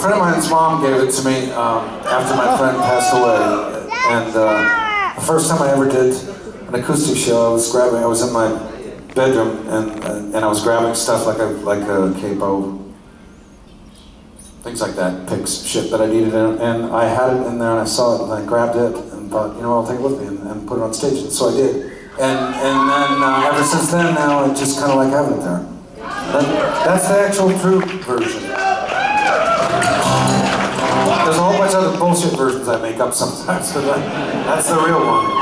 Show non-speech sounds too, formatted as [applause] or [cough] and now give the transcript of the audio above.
friend's mom gave it to me um, after my friend passed away. And uh, the first time I ever did an acoustic show, I was grabbing, I was in my bedroom and, and, and I was grabbing stuff like a, like a capo, things like that, picks, shit that I needed. And, and I had it in there and I saw it and I grabbed it and thought, you know, I'll take it with me and, and put it on stage. And so I did. And, and then uh, ever since then now, I just kind of like having it there. That, that's the actual true version. Versions I make up sometimes, [laughs] but that, that's the real one.